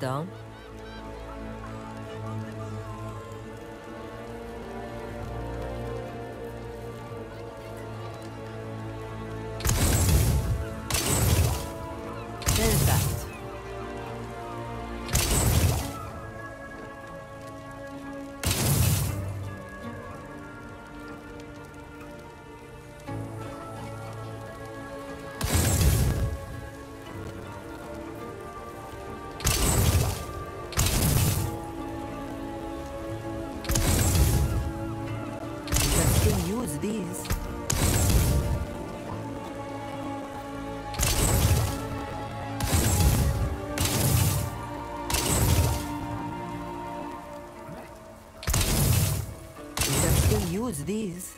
break that use these.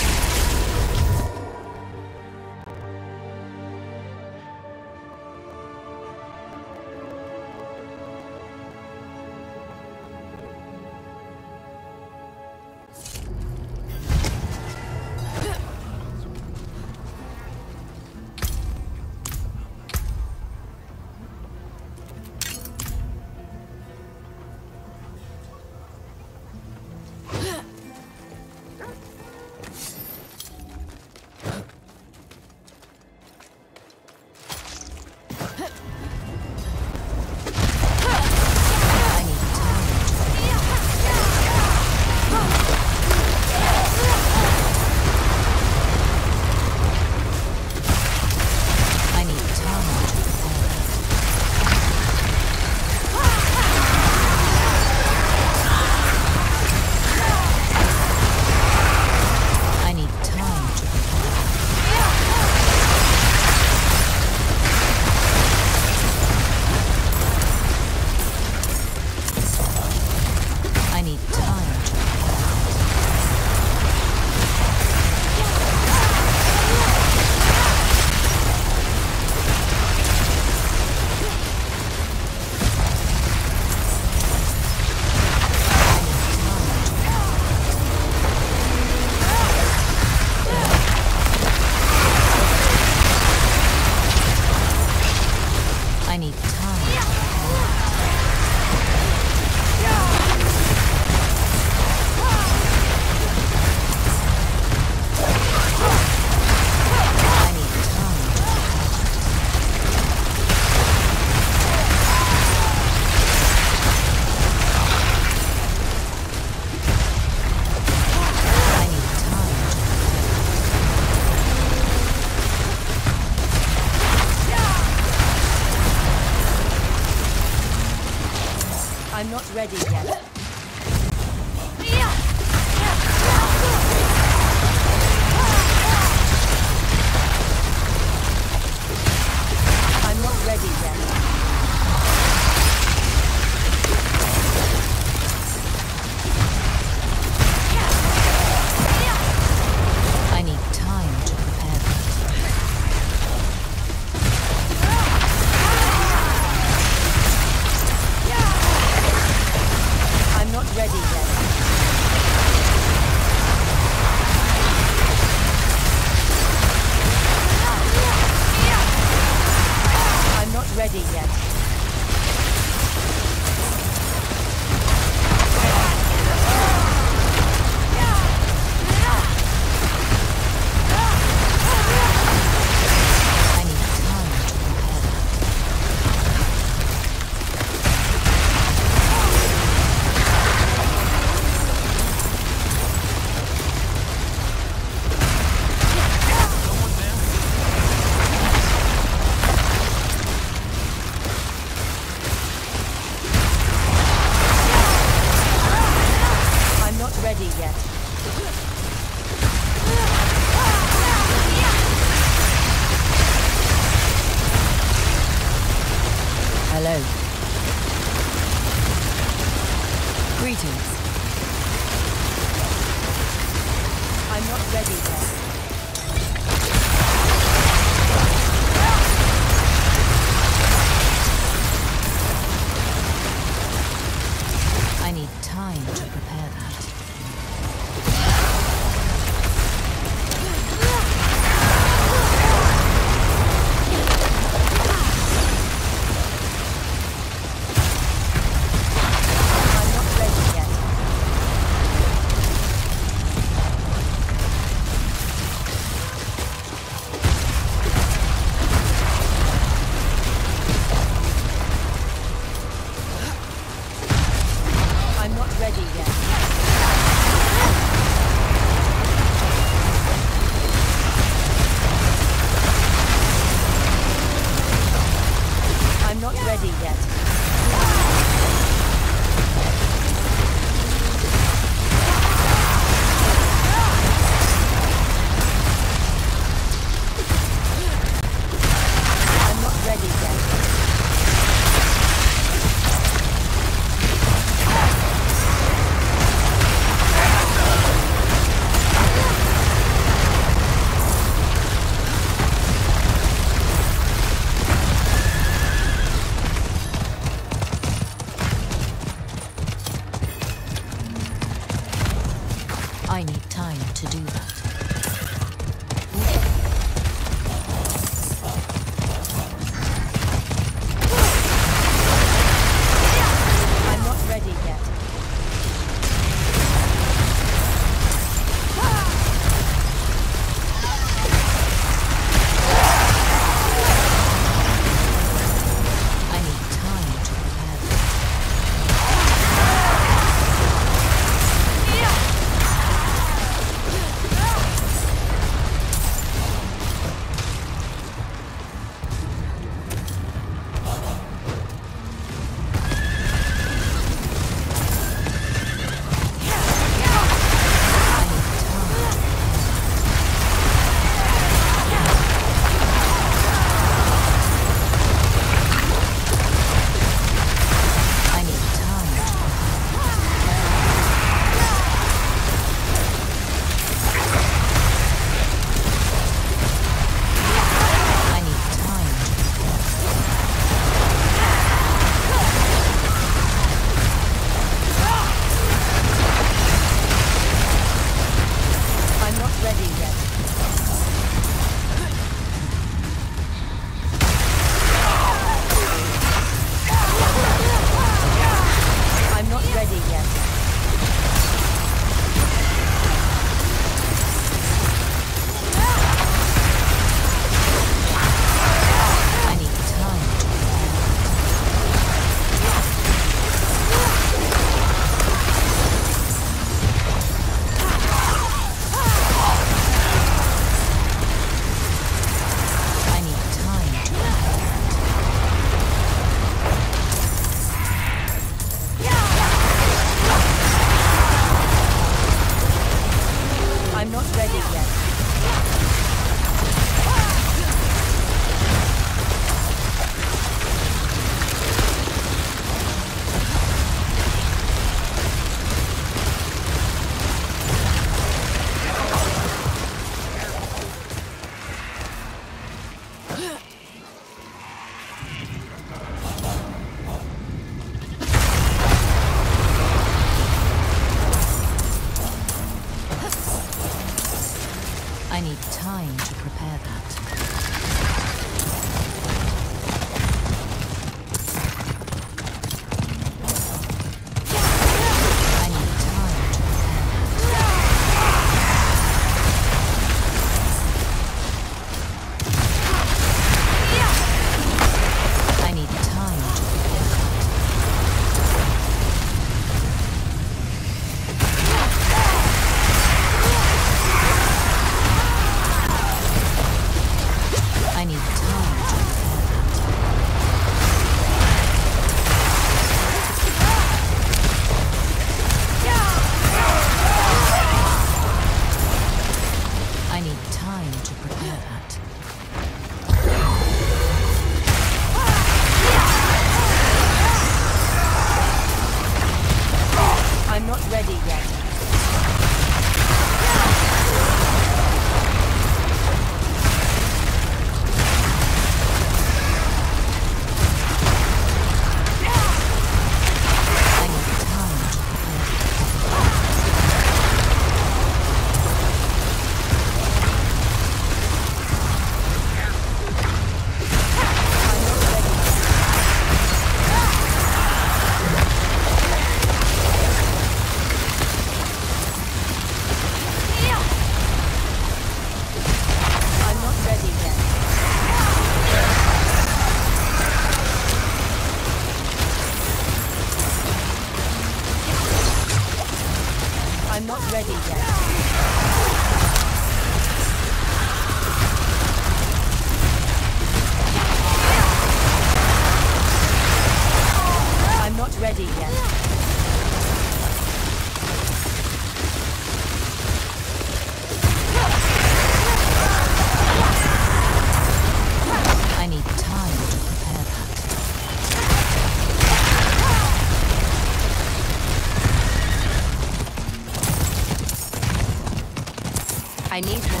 I need more.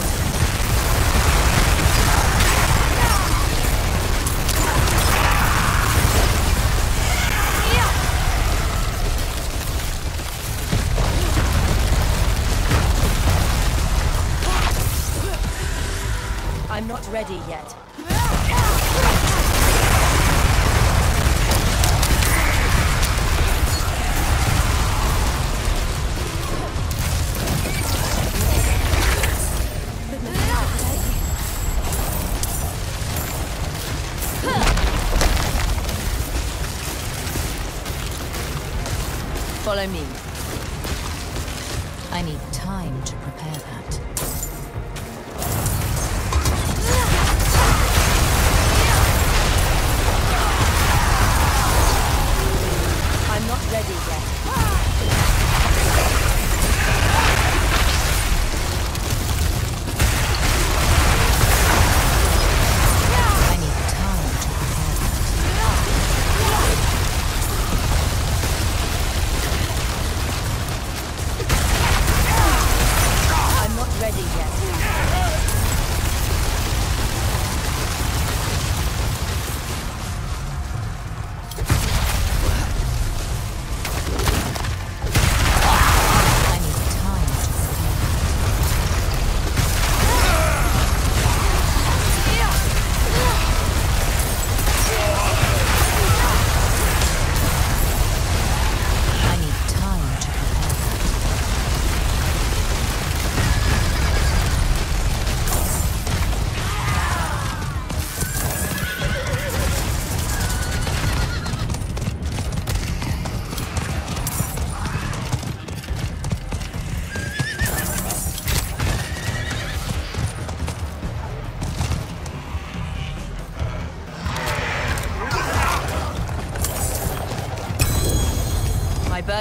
I'm not ready Follow me.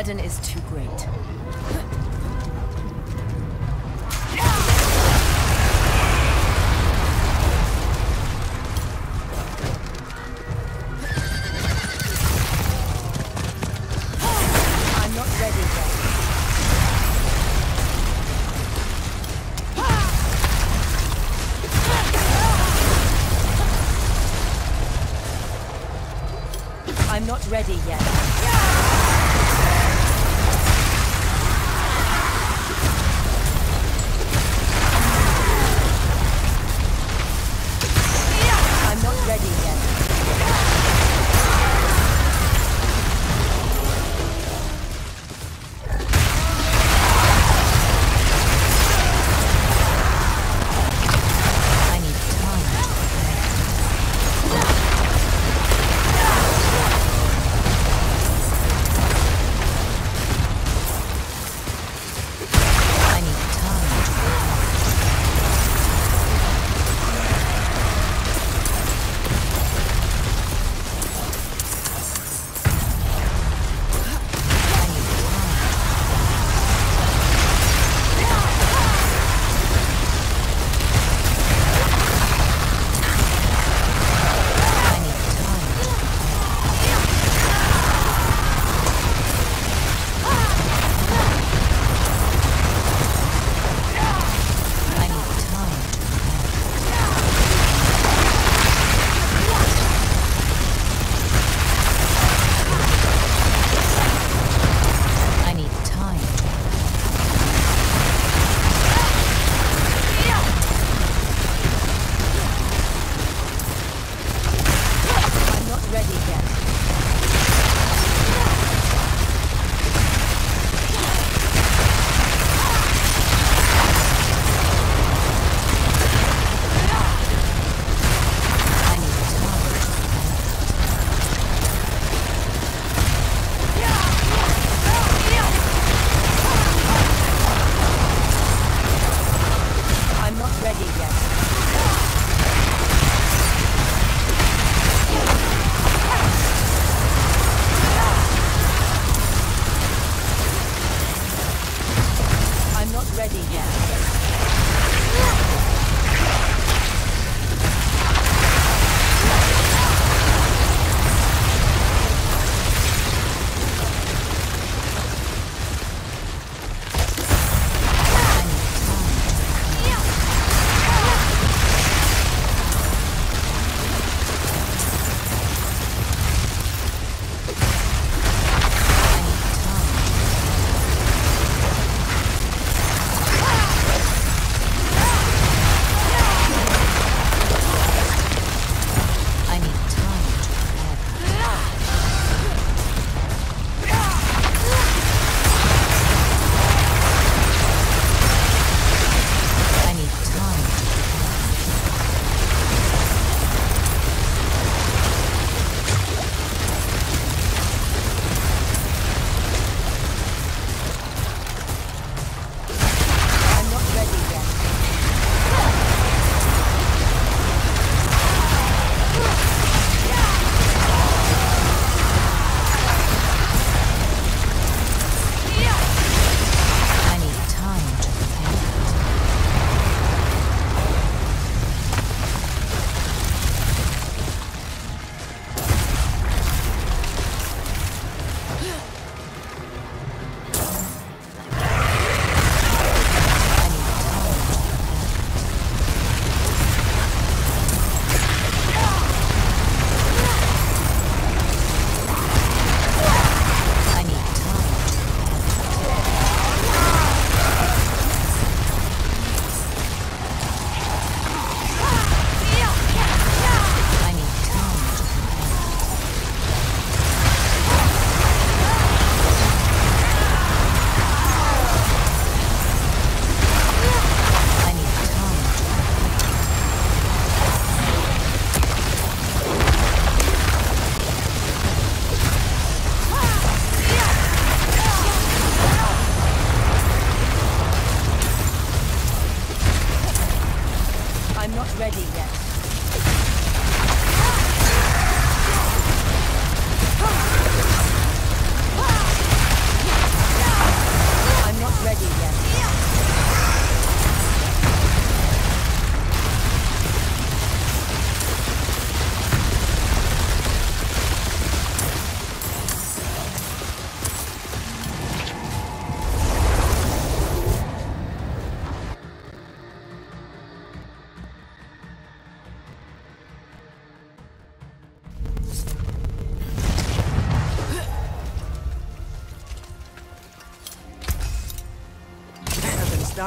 My burden is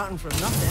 starting from nothing.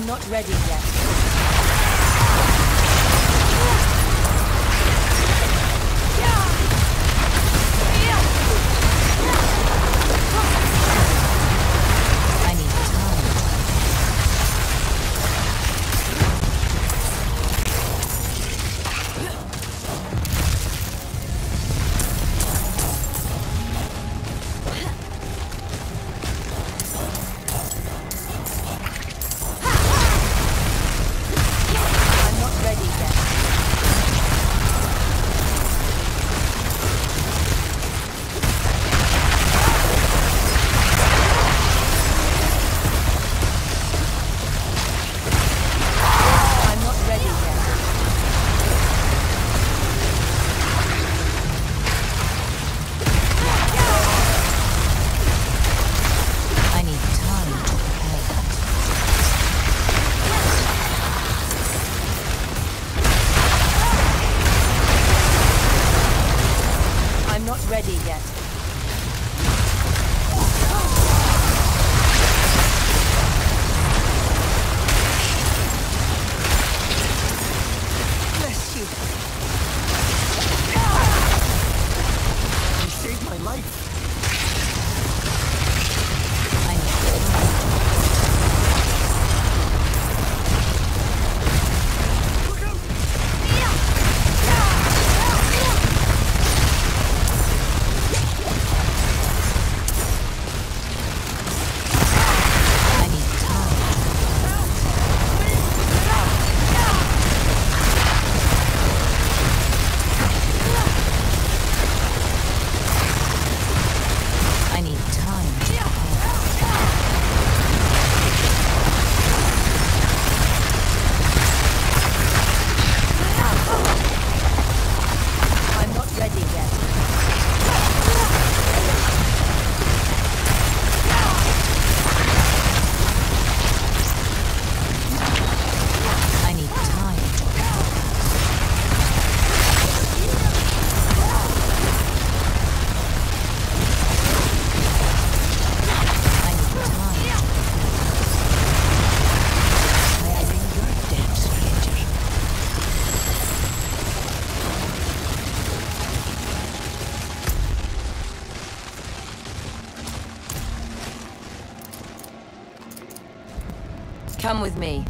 I'm not ready Come with me.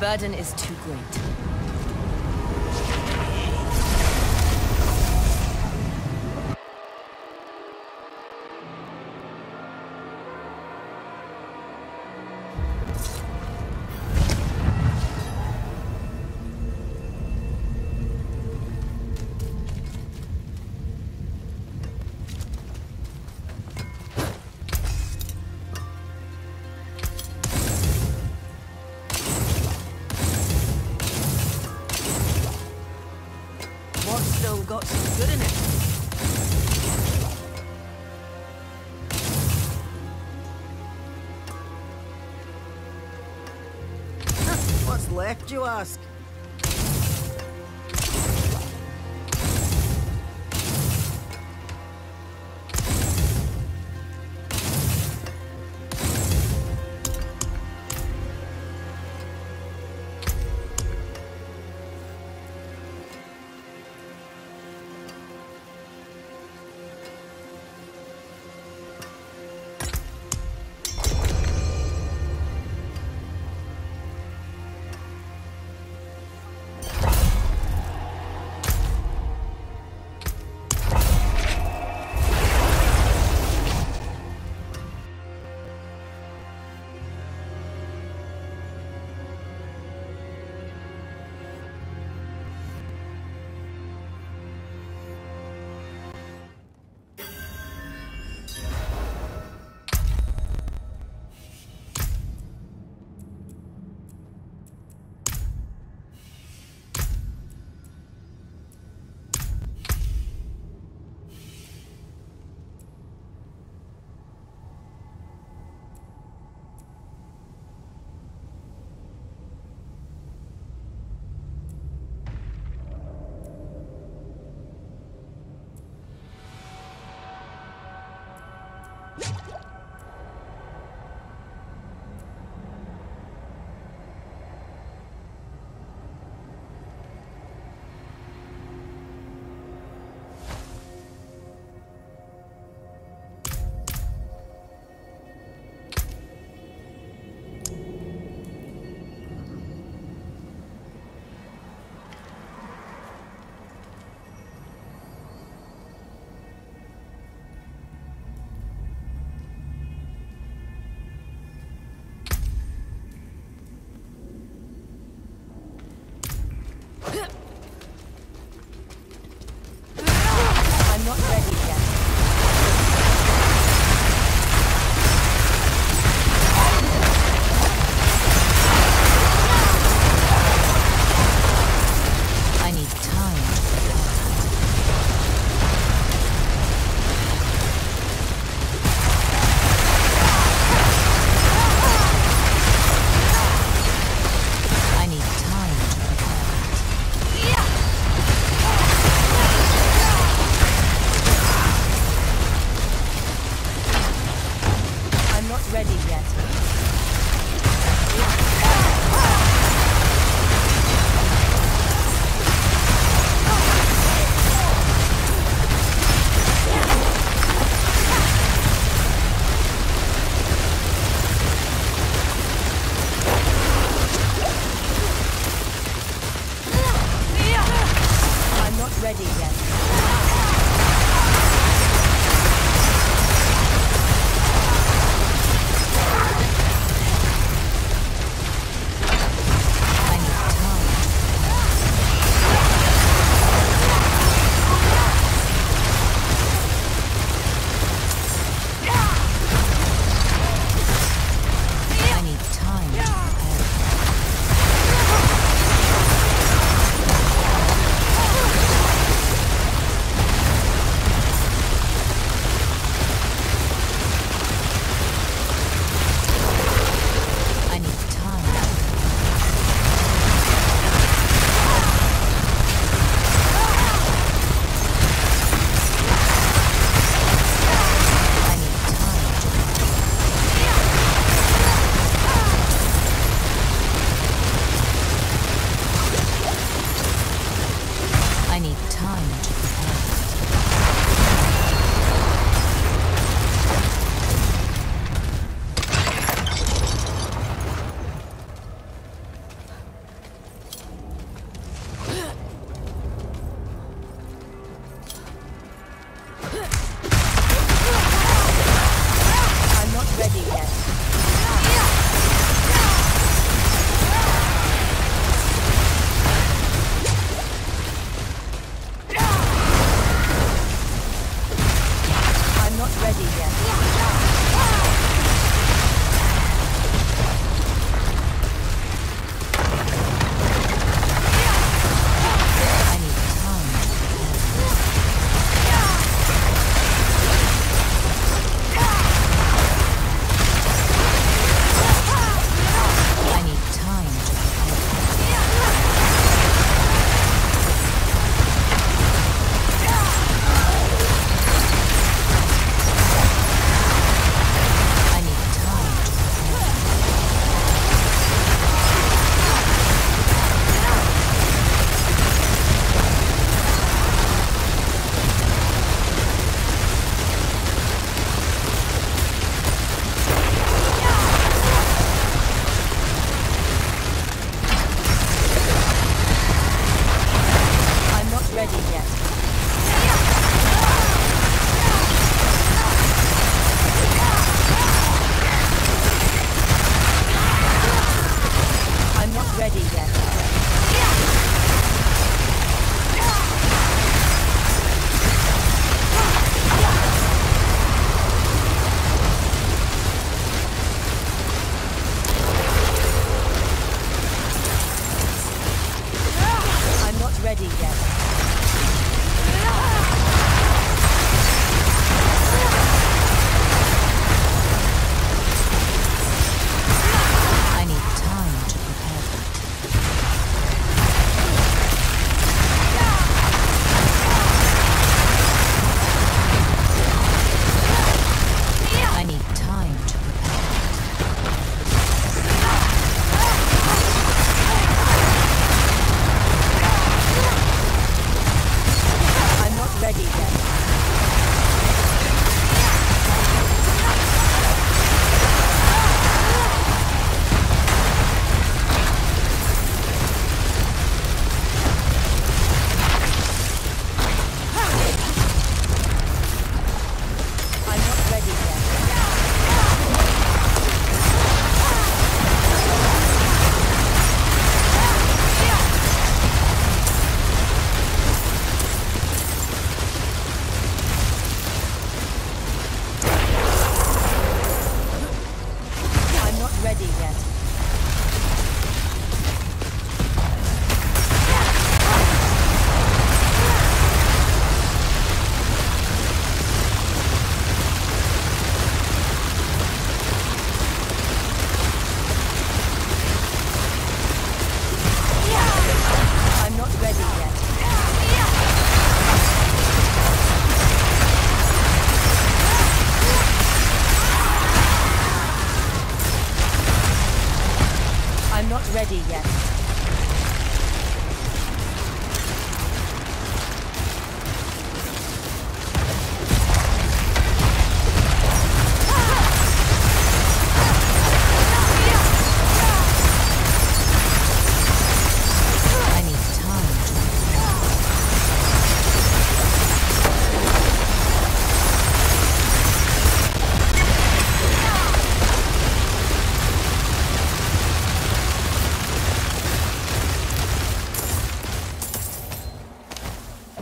Burden is too great. ready yet.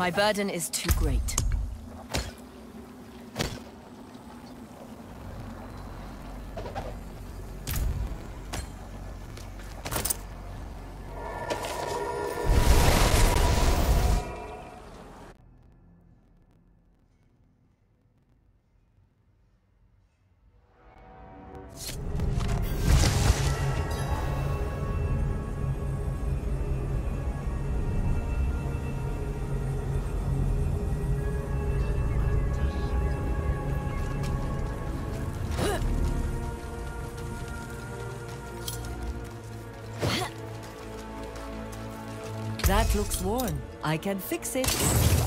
My burden is too great. I can fix it.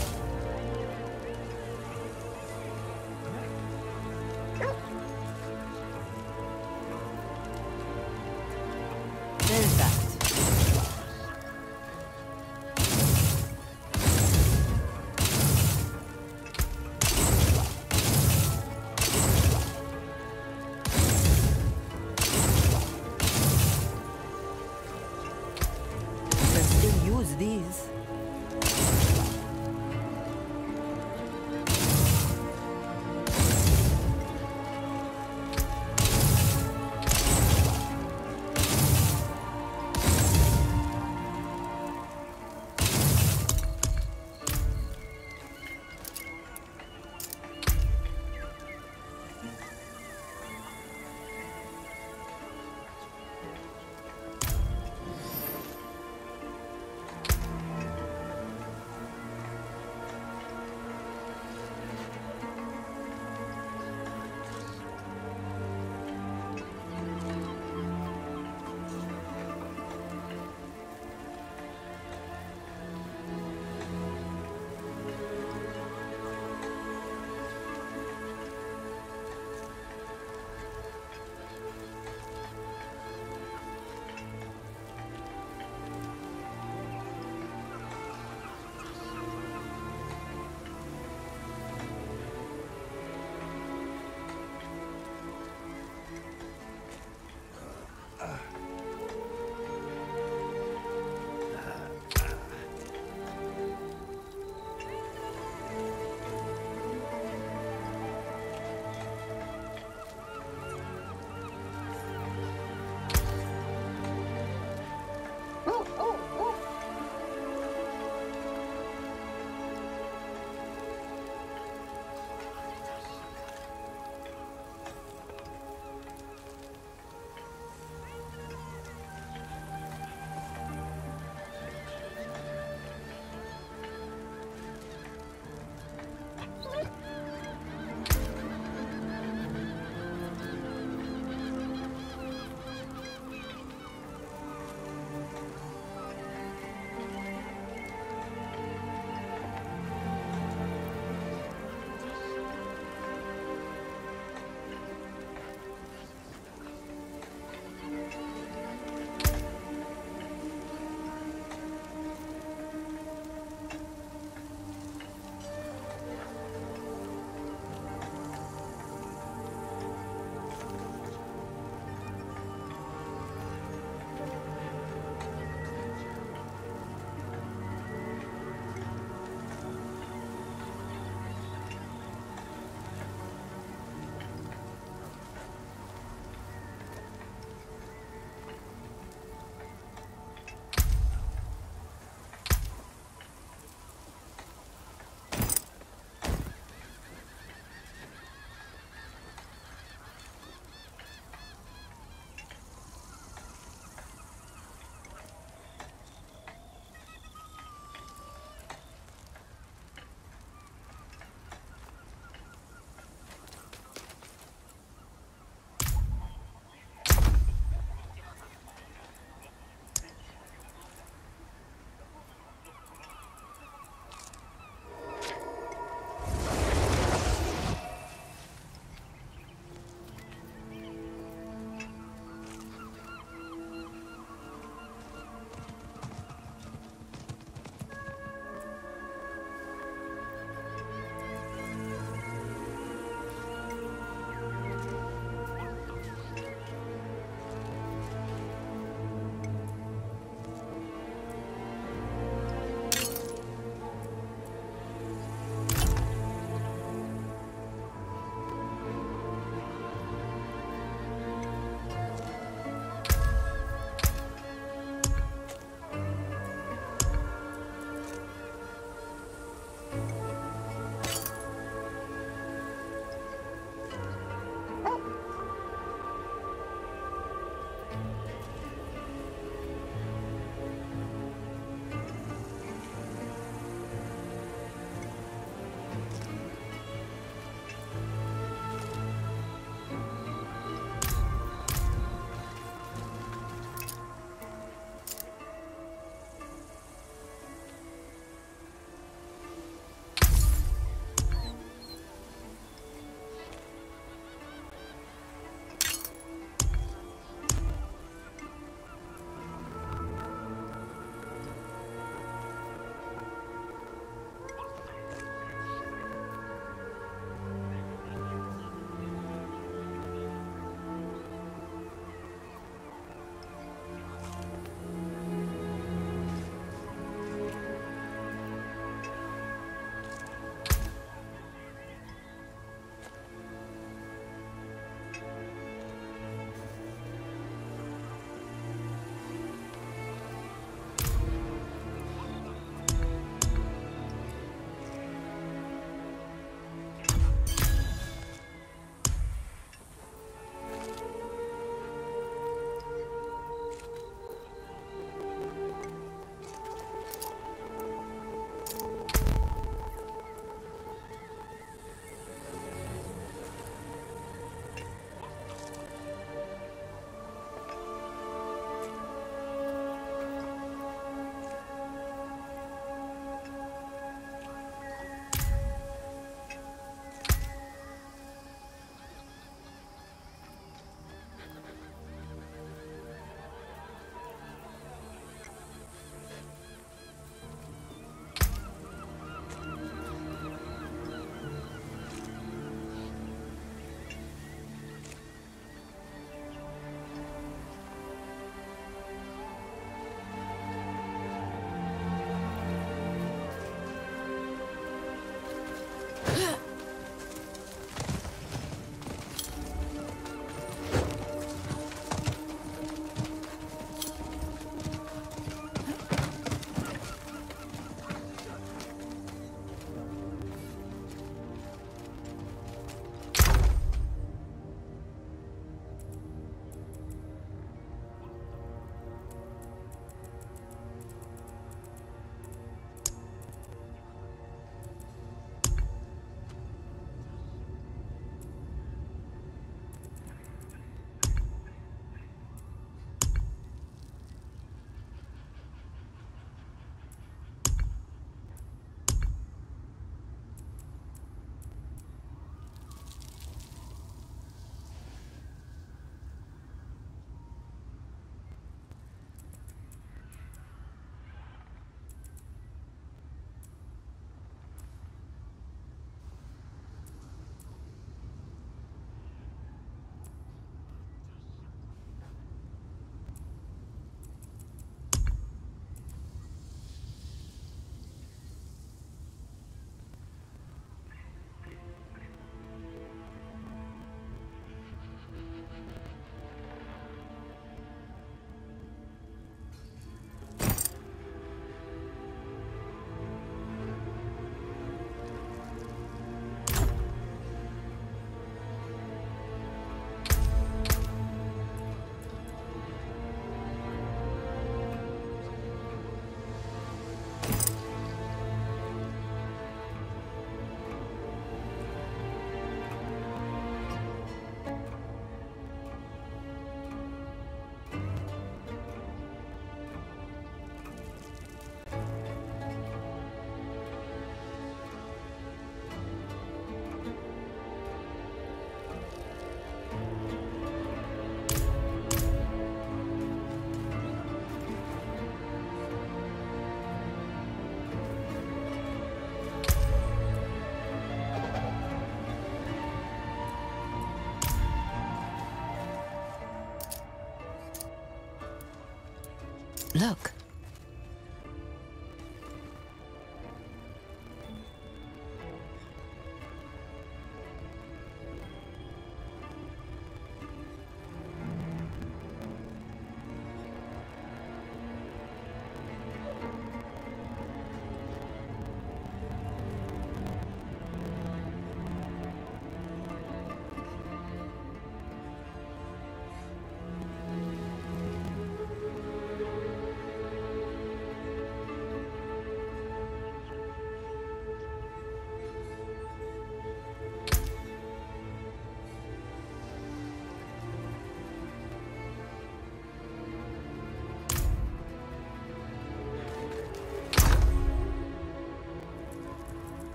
Look.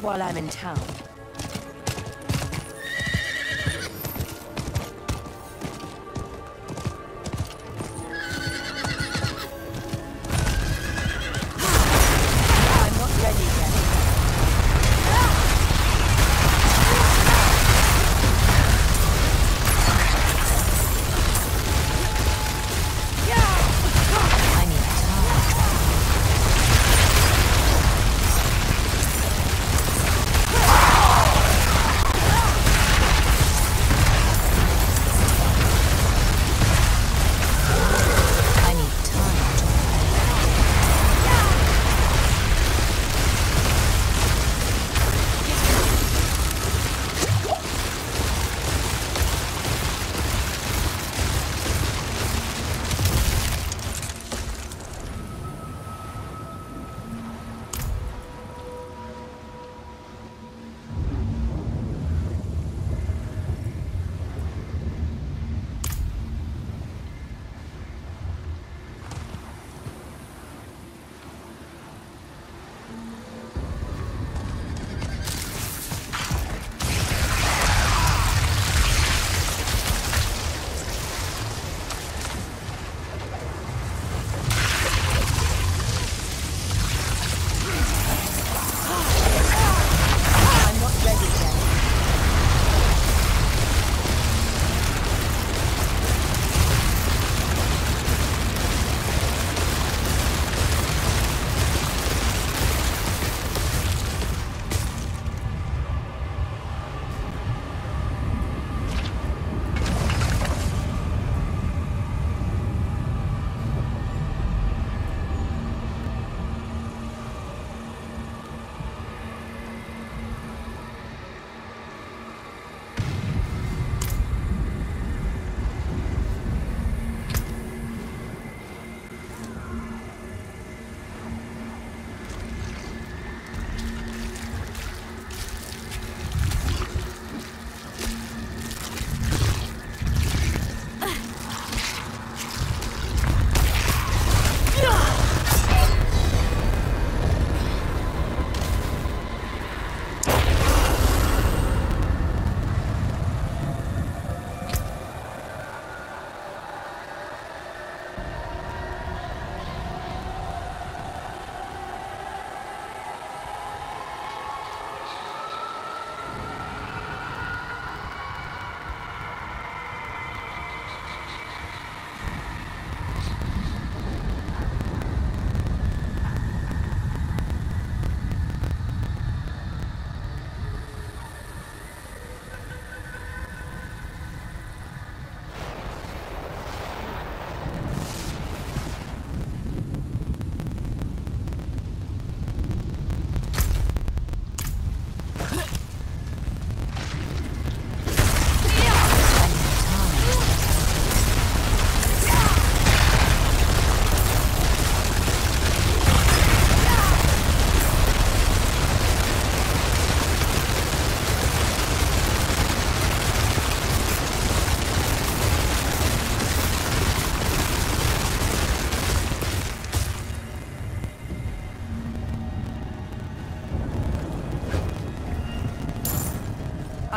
While I'm in town.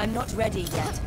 I'm not ready yet.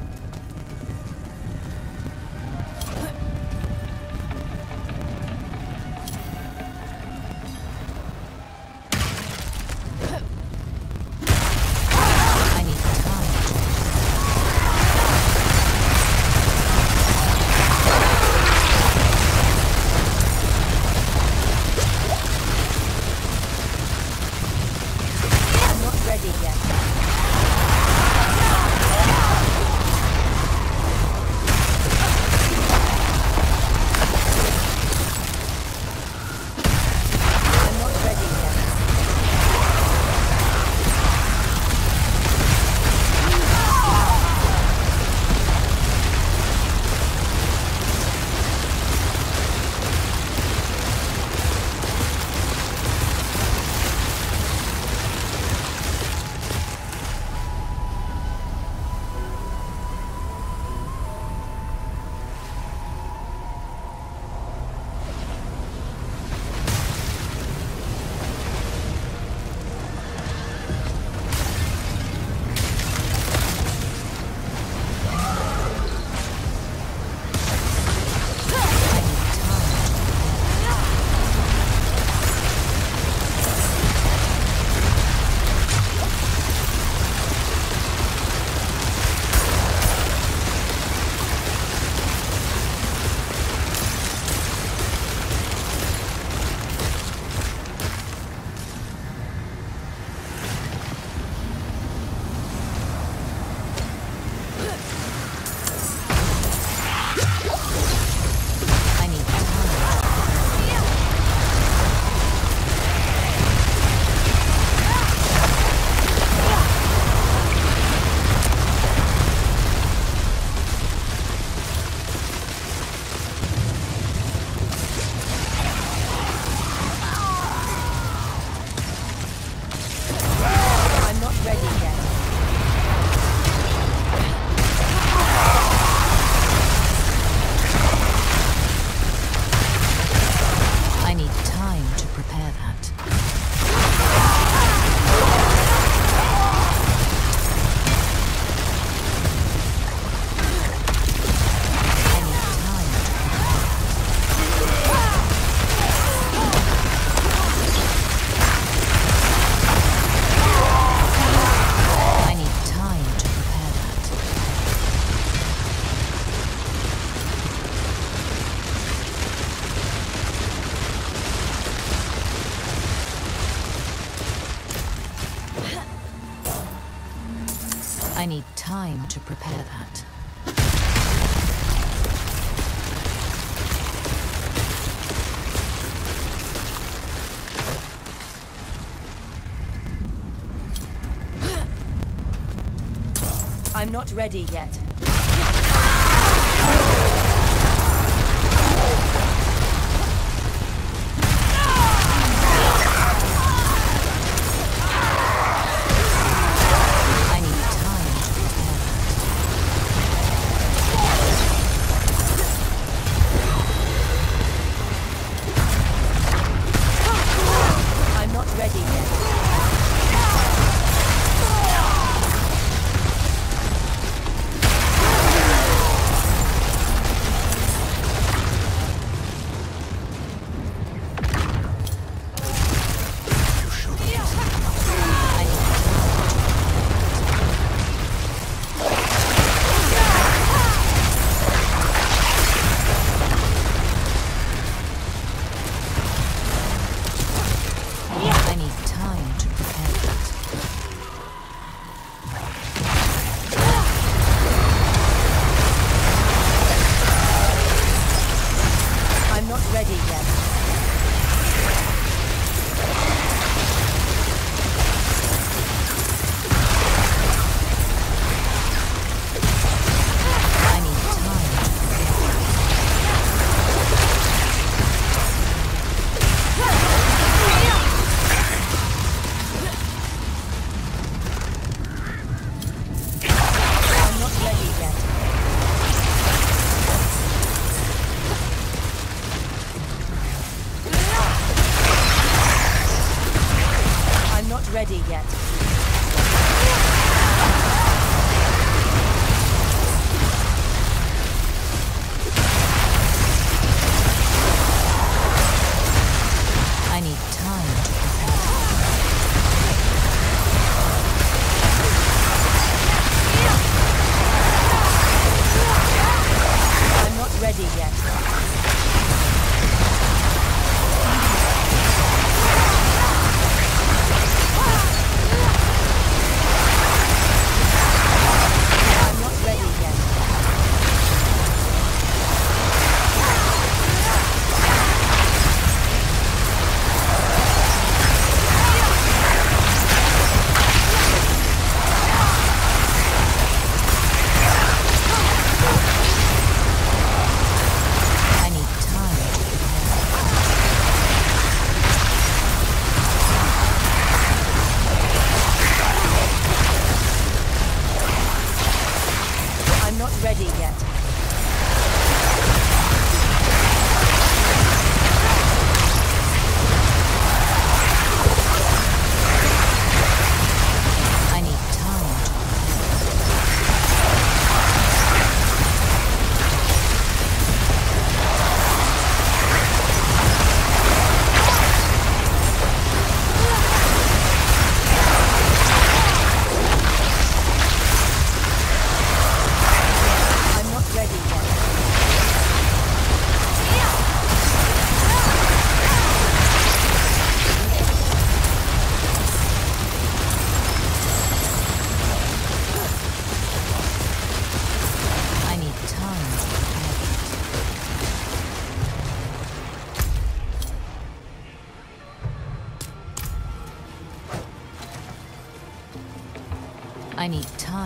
Not ready yet.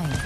Need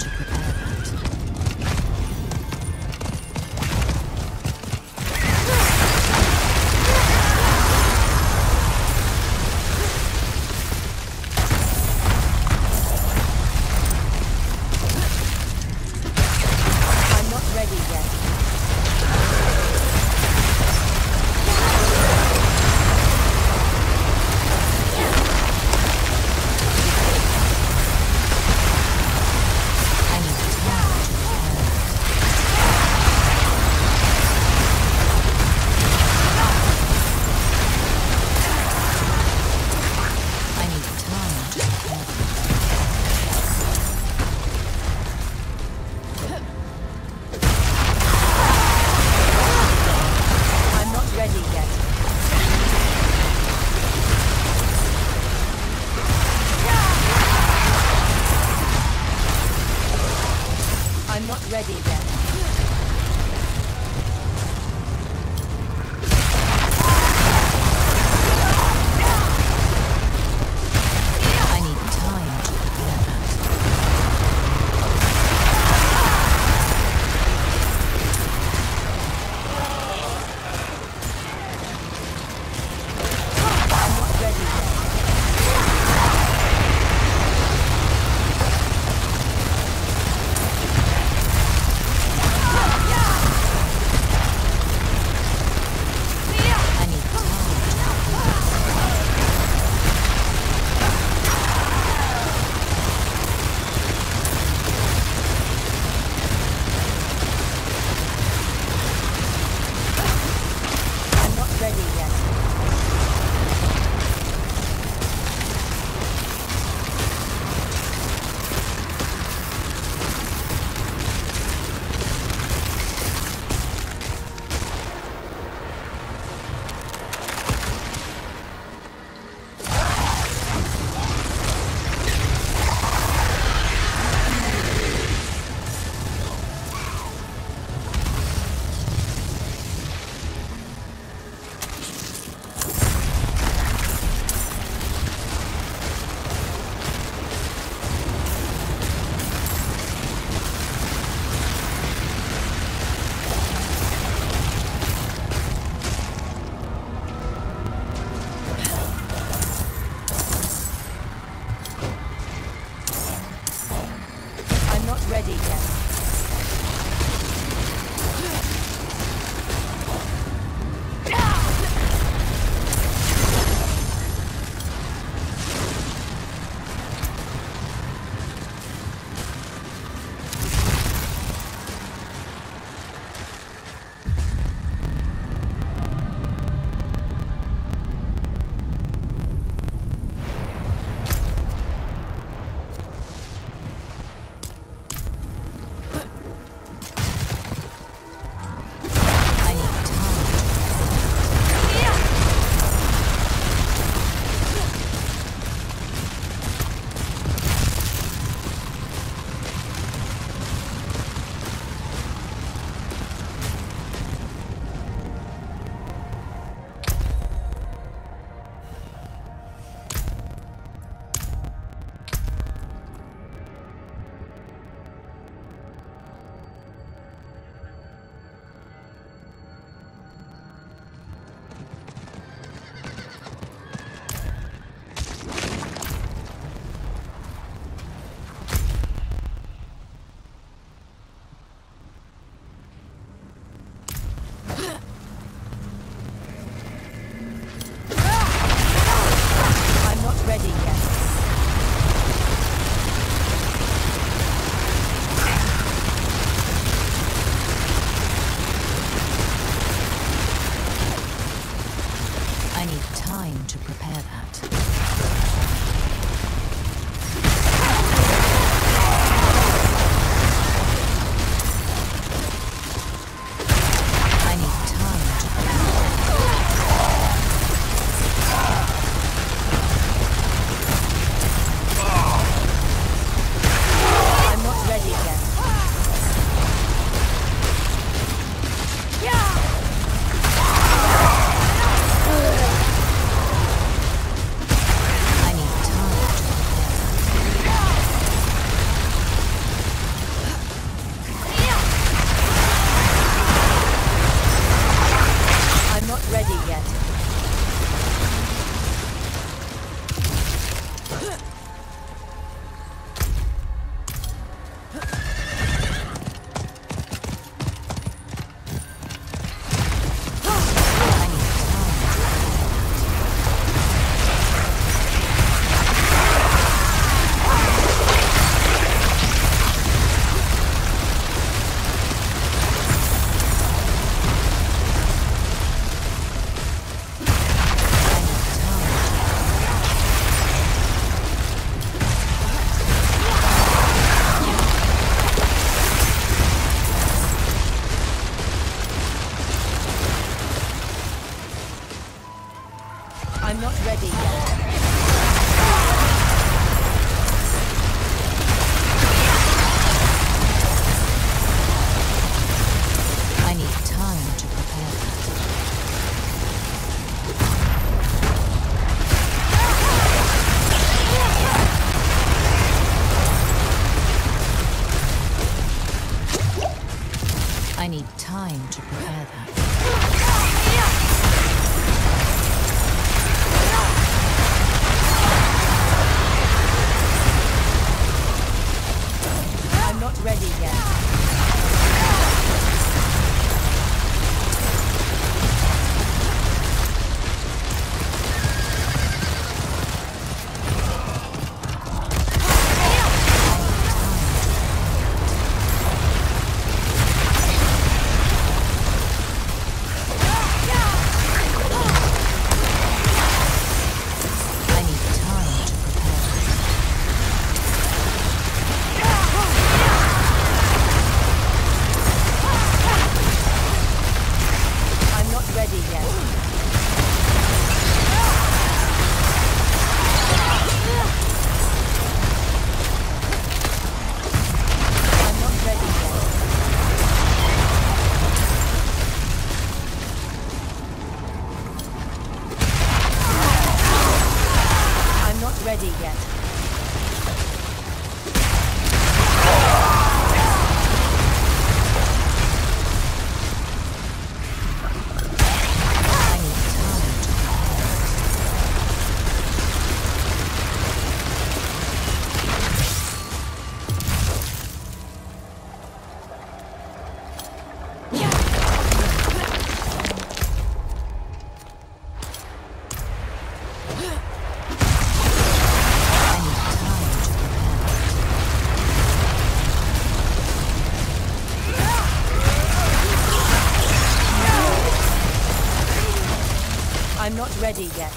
ready.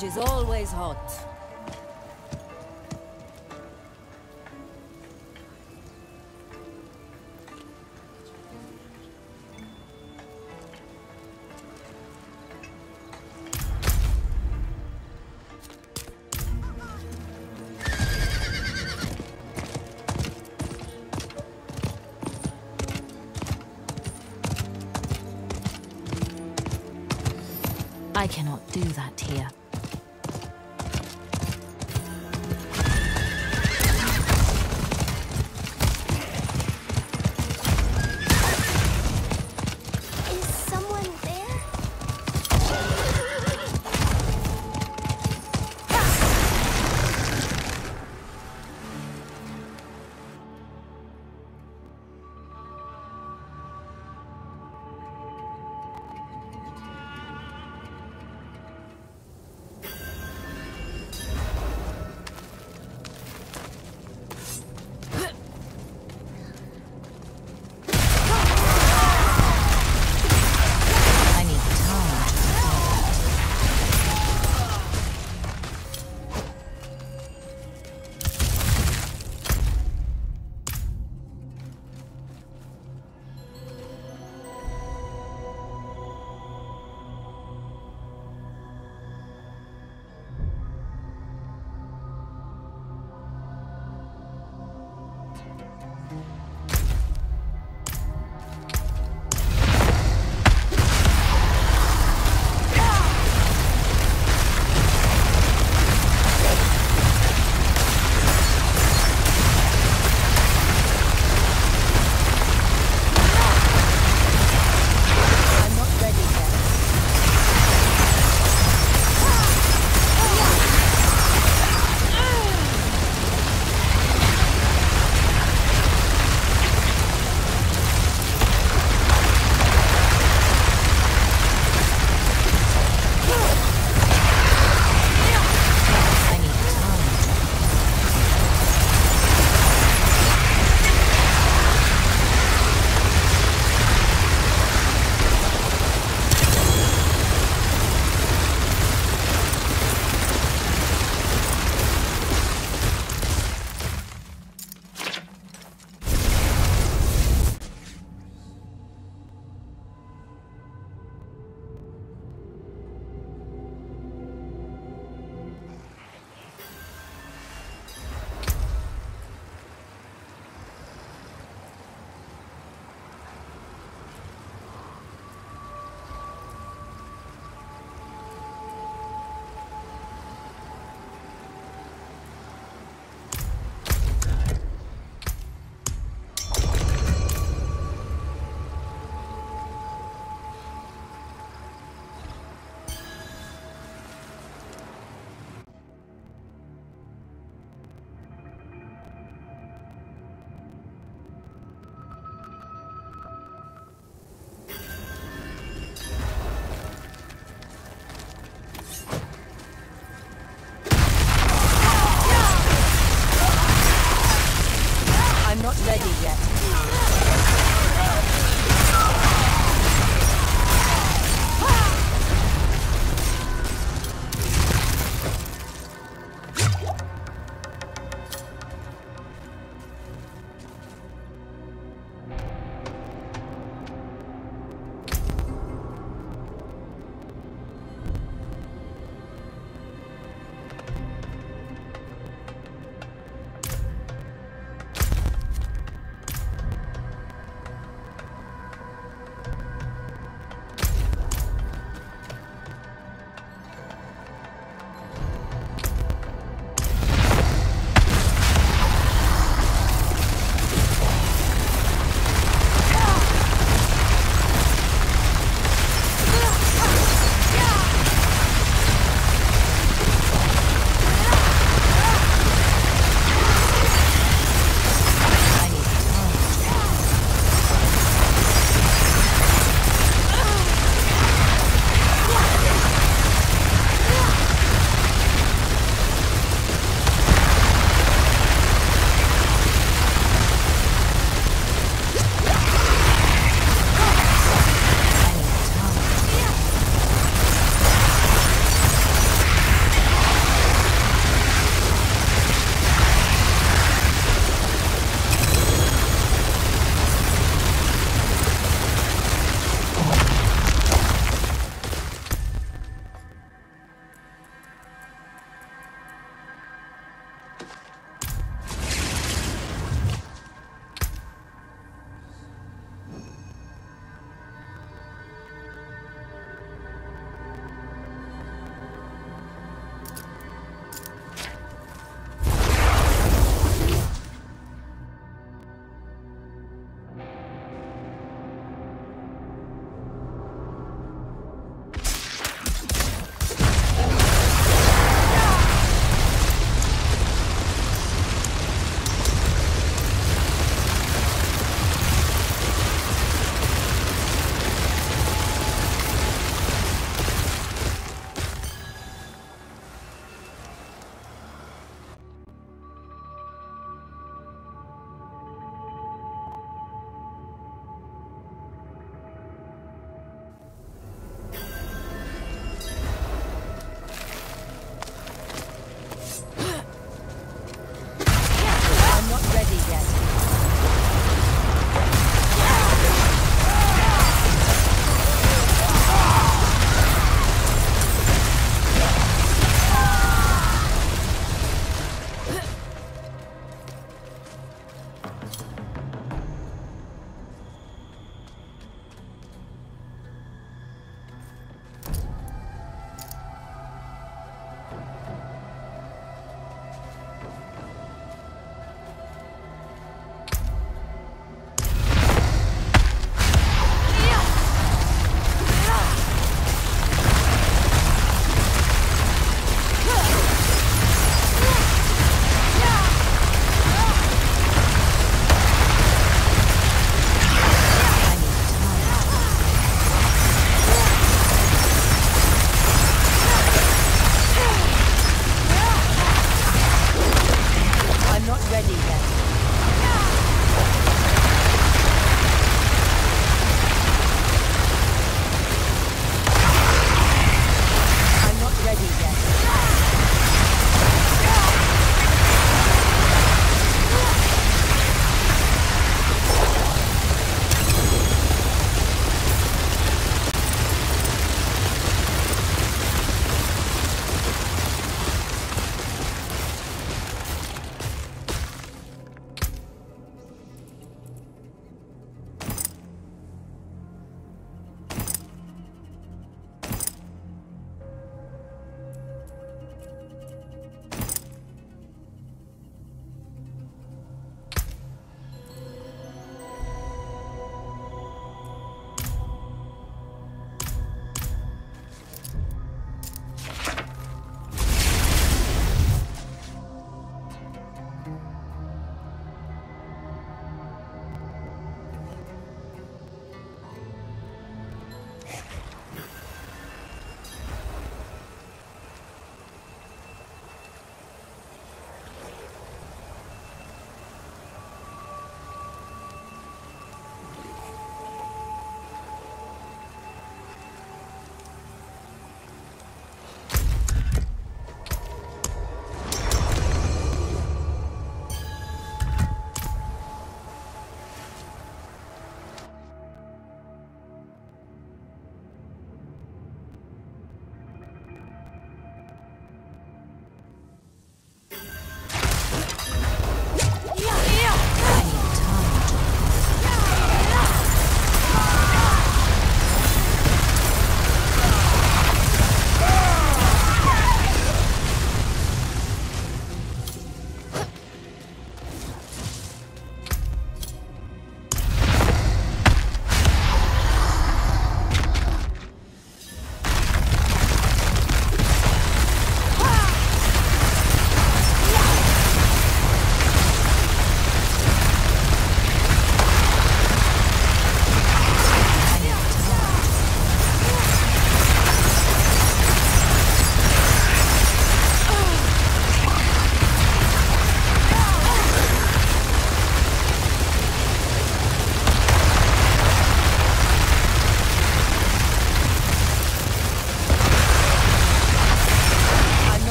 Is always hot.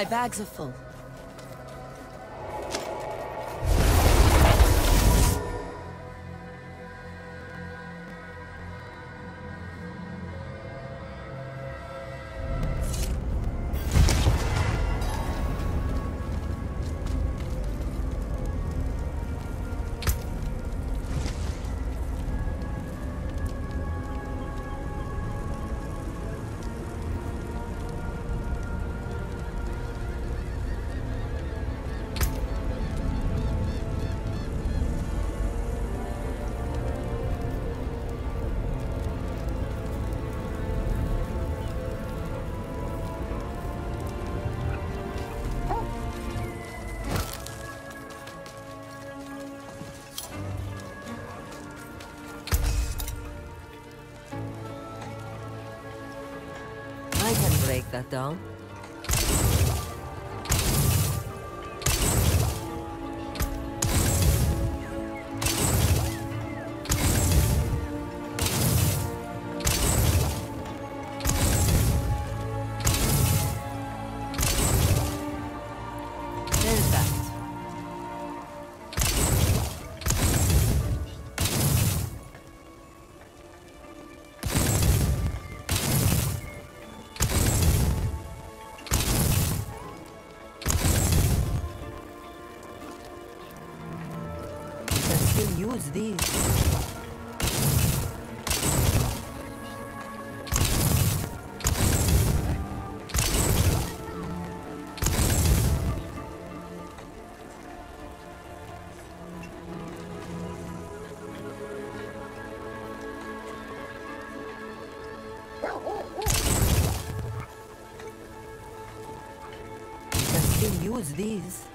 My bags are full. Can use still use these.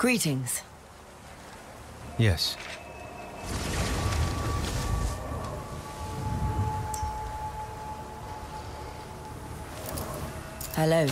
Greetings. Yes. Hello.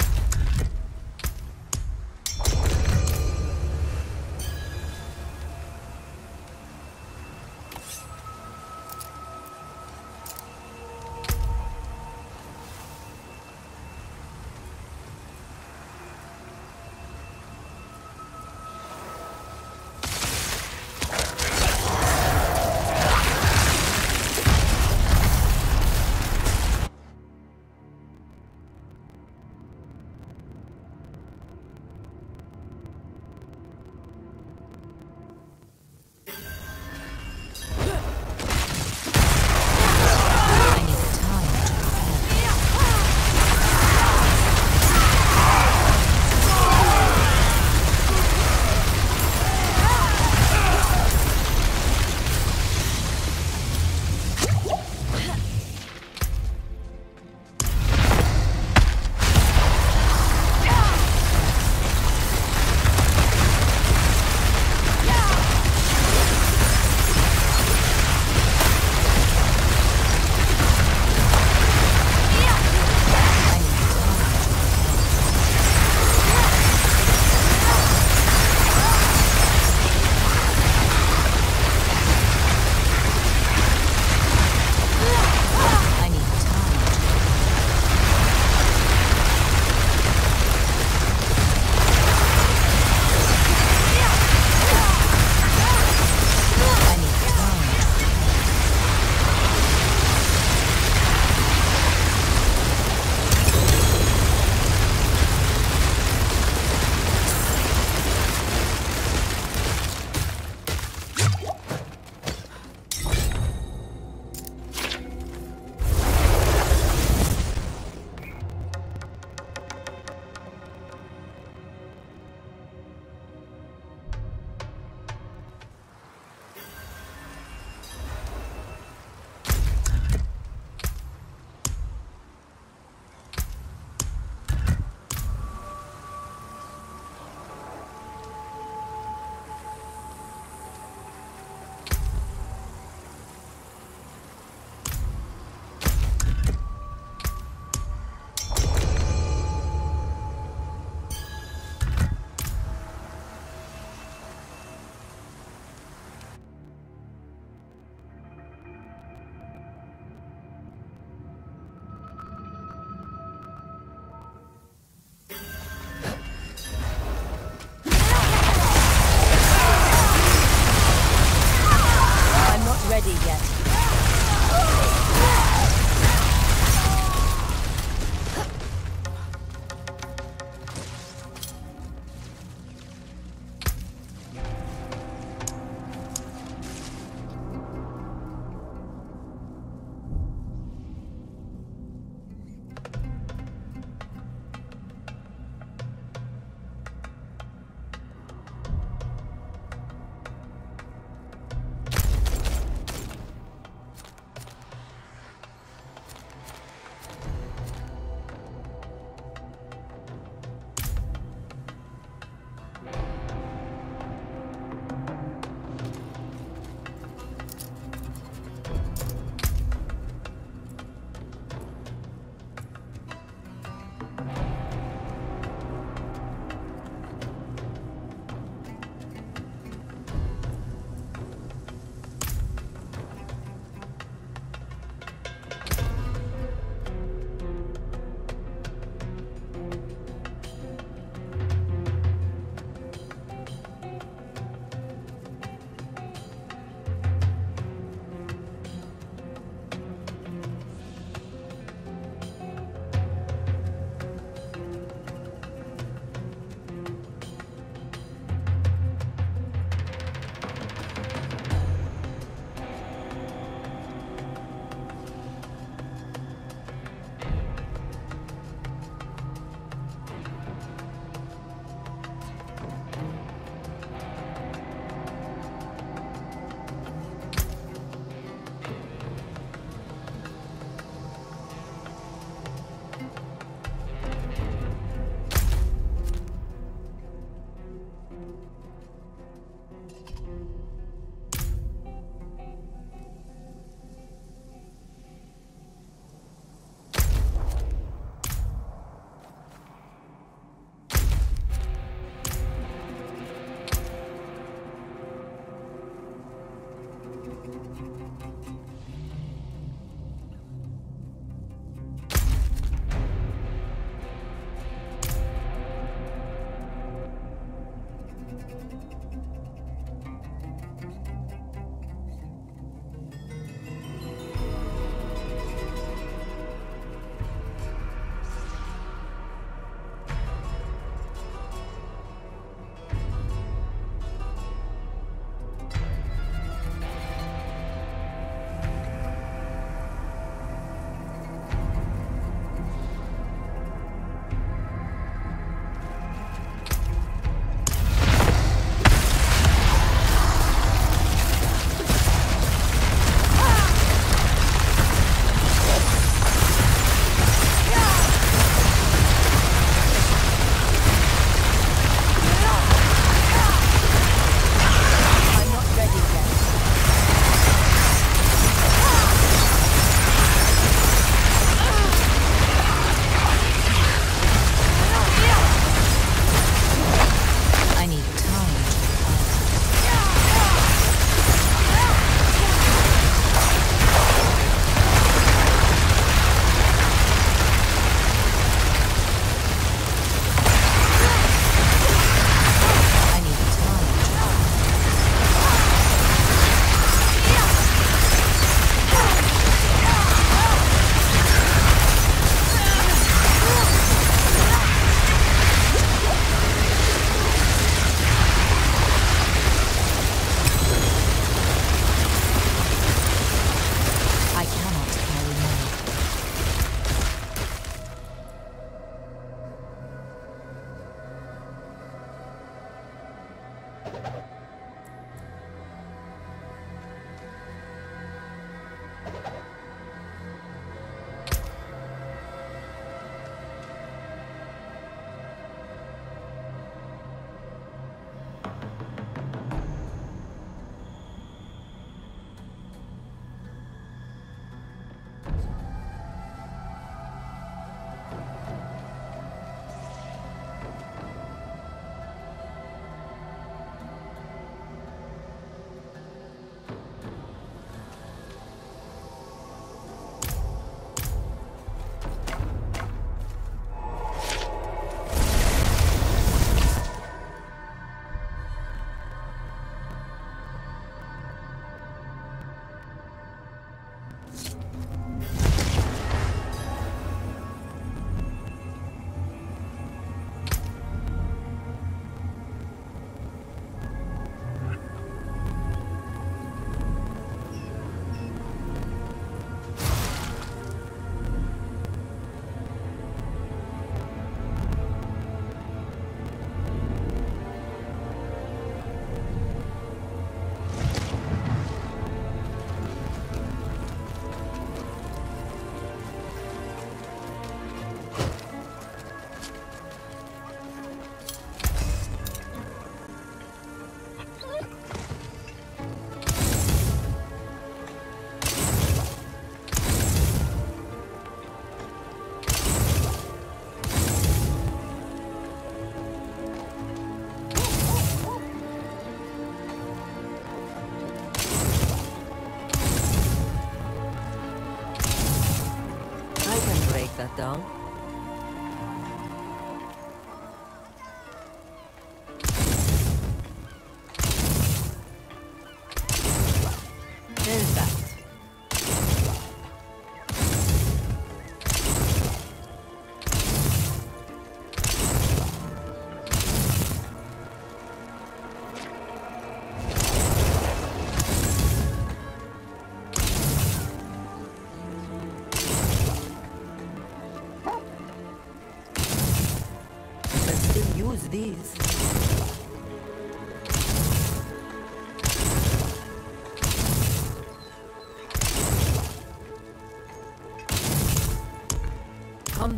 Can break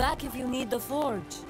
back if you need the forge.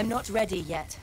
I'm not ready yet.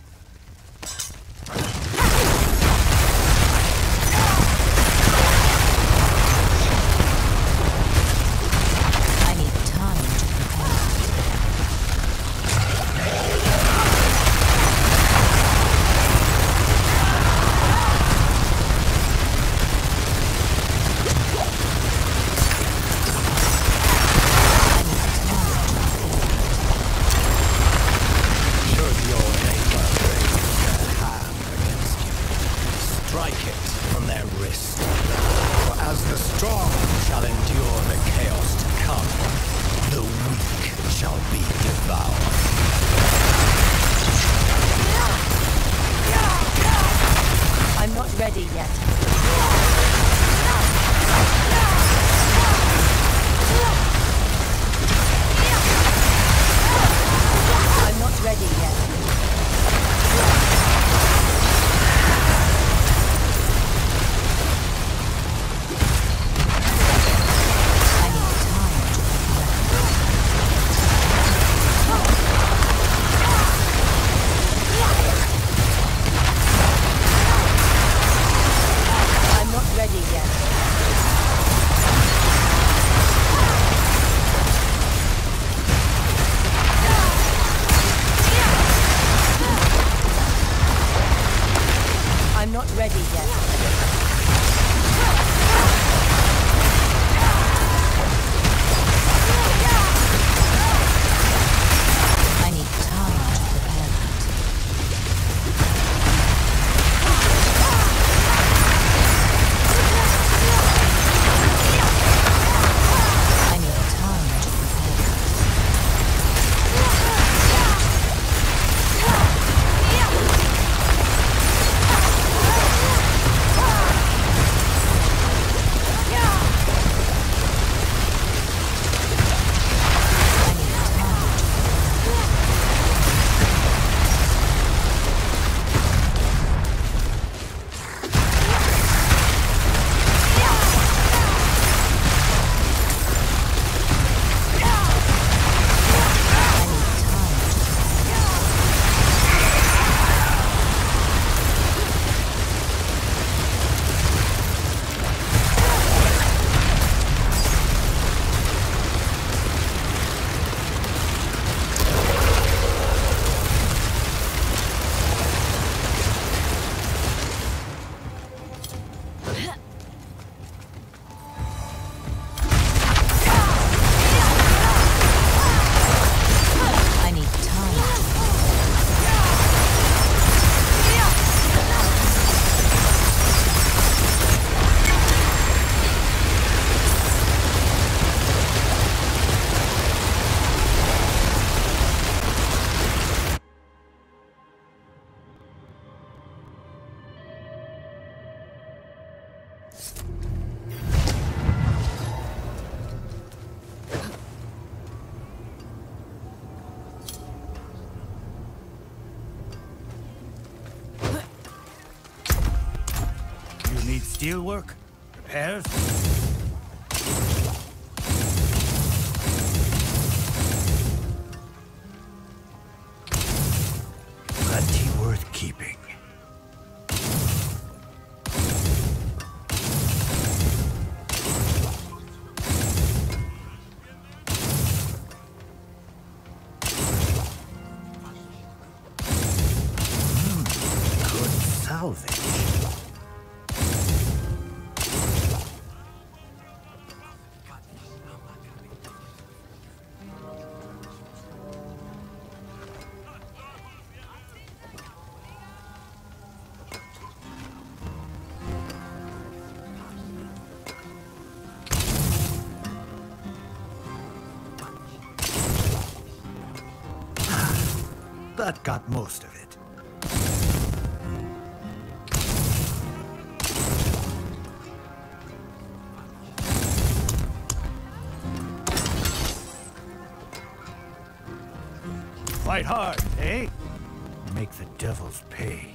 Still work. That got most of it. Fight hard, eh? Make the devils pay.